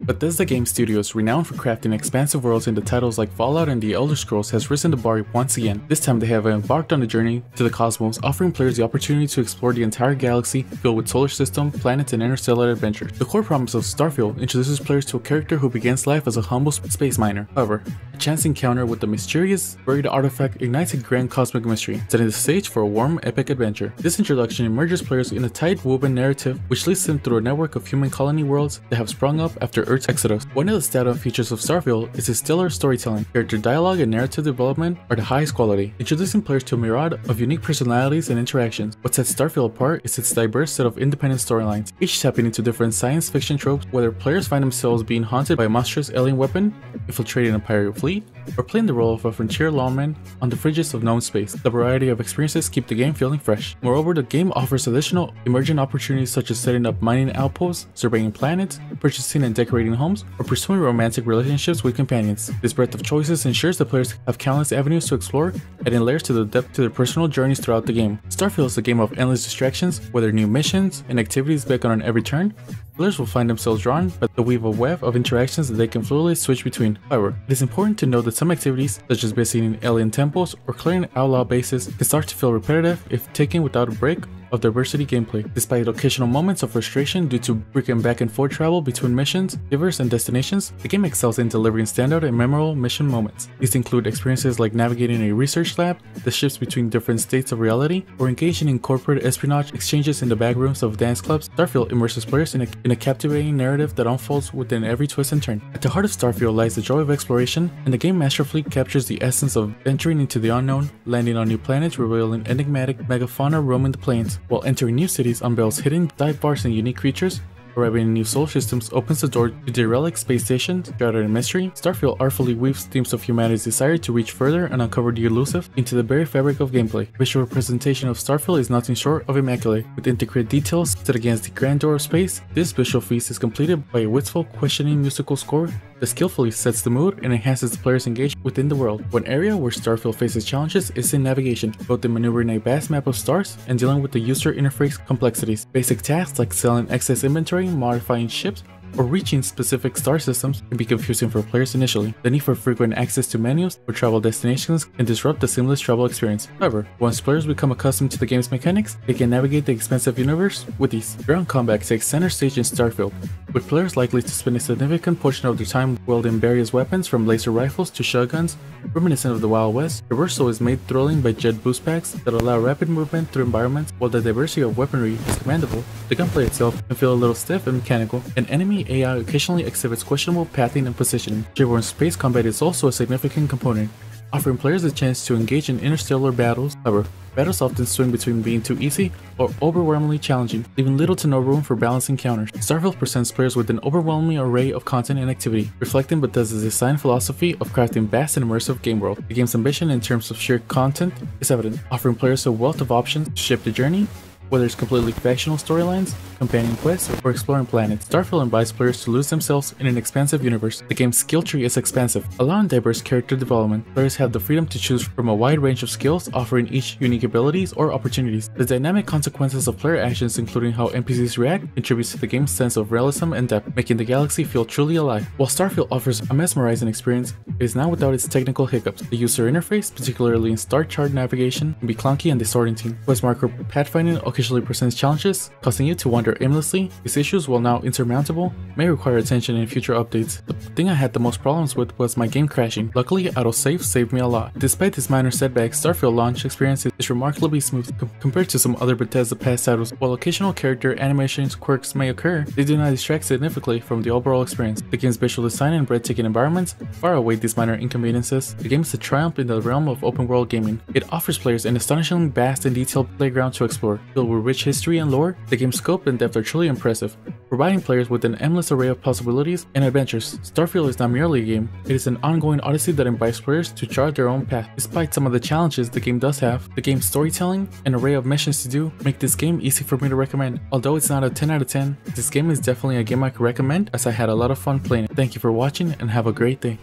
Bethesda Game Studios, renowned for crafting expansive worlds into titles like Fallout and The Elder Scrolls, has risen the bar once again. This time they have embarked on a journey to the cosmos, offering players the opportunity to explore the entire galaxy filled with solar system, planets, and interstellar adventures. The core promise of Starfield introduces players to a character who begins life as a humble space miner. However, chance encounter with the mysterious buried artifact ignites a grand cosmic mystery, setting the stage for a warm, epic adventure. This introduction immerses players in a tight woven narrative which leads them through a network of human colony worlds that have sprung up after Earth's exodus. One of the standout features of Starfield is its stellar storytelling. Character dialogue and narrative development are the highest quality, introducing players to a myriad of unique personalities and interactions. What sets Starfield apart is its diverse set of independent storylines, each tapping into different science fiction tropes, whether players find themselves being haunted by a monstrous alien weapon, infiltrating a pirate fleet, or playing the role of a frontier lawman on the fringes of known space. The variety of experiences keep the game feeling fresh. Moreover, the game offers additional emergent opportunities such as setting up mining outposts, surveying planets, purchasing and decorating homes, or pursuing romantic relationships with companions. This breadth of choices ensures that players have countless avenues to explore, adding layers to the depth to their personal journeys throughout the game. Starfield is a game of endless distractions, whether new missions and activities beckon on every turn, Players will find themselves drawn by the weave of web of interactions that they can fluidly switch between. However, it is important to note that some activities, such as visiting alien temples or clearing outlaw bases, can start to feel repetitive if taken without a break of diversity gameplay. Despite occasional moments of frustration due to frequent back and forth travel between missions, givers, and destinations, the game excels in delivering standout and memorable mission moments. These include experiences like navigating a research lab, the shifts between different states of reality, or engaging in corporate espionage exchanges in the backrooms of dance clubs. Starfield immerses players in a, in a captivating narrative that unfolds within every twist and turn. At the heart of Starfield lies the joy of exploration, and the game masterfully captures the essence of venturing into the unknown, landing on new planets, revealing enigmatic megafauna roaming the plains, while entering new cities unveils hidden dive bars and unique creatures, arriving in new solar systems opens the door to the Relic space stations shrouded in mystery. Starfield artfully weaves themes of humanity's desire to reach further and uncover the elusive into the very fabric of gameplay. Visual representation of Starfield is nothing short of immaculate, with intricate details set against the grandeur of space. This visual feast is completed by a wistful, questioning musical score that skillfully sets the mood and enhances the player's engagement within the world. One area where Starfield faces challenges is in navigation, both in maneuvering a vast map of stars and dealing with the user interface complexities. Basic tasks like selling excess inventory, modifying ships, or reaching specific star systems can be confusing for players initially. The need for frequent access to menus or travel destinations can disrupt the seamless travel experience. However, once players become accustomed to the game's mechanics, they can navigate the expansive universe with ease. Ground combat takes center stage in Starfield, with players likely to spend a significant portion of their time wielding various weapons from laser rifles to shotguns, reminiscent of the Wild West. Traversal is made thrilling by jet boost packs that allow rapid movement through environments, while the diversity of weaponry is commendable. The gunplay itself can feel a little stiff and mechanical, and enemy AI occasionally exhibits questionable pathing and positioning. Airborne space combat is also a significant component, offering players a chance to engage in interstellar battles. However, battles often swing between being too easy or overwhelmingly challenging, leaving little to no room for balanced encounters. Starfield presents players with an overwhelming array of content and activity, reflecting Bethesda's design philosophy of crafting vast and immersive game world. The game's ambition in terms of sheer content is evident, offering players a wealth of options to shape the journey whether it's completely factional storylines, companion quests, or exploring planets, Starfield invites players to lose themselves in an expansive universe. The game's skill tree is expansive, allowing diverse character development. Players have the freedom to choose from a wide range of skills, offering each unique abilities or opportunities. The dynamic consequences of player actions, including how NPCs react, contributes to the game's sense of realism and depth, making the galaxy feel truly alive. While Starfield offers a mesmerizing experience, it is not without its technical hiccups. The user interface, particularly in star chart navigation, can be clunky and disorienting. Quest marker pathfinding occasionally presents challenges, causing you to wander aimlessly. These issues, while now insurmountable, may require attention in future updates. The thing I had the most problems with was my game crashing. Luckily, autosave saved me a lot. Despite this minor setback, Starfield launch experience is remarkably smooth com compared to some other Bethesda past titles. While occasional character animations quirks may occur, they do not distract significantly from the overall experience. The game's visual design and breathtaking environments far outweigh these minor inconveniences. The game is a triumph in the realm of open world gaming. It offers players an astonishingly vast and detailed playground to explore, filled with rich history and lore. The game's scope and depth are truly impressive, providing players with an endless array of possibilities and adventures. Starfield is not merely a game, it is an ongoing odyssey that invites players to chart their own path. Despite some of the challenges the game does have, the game's storytelling and array of missions to do make this game easy for me to recommend. Although it's not a 10 out of 10, this game is definitely a game I could recommend as I had a lot of fun playing it. Thank you for watching and have a great day.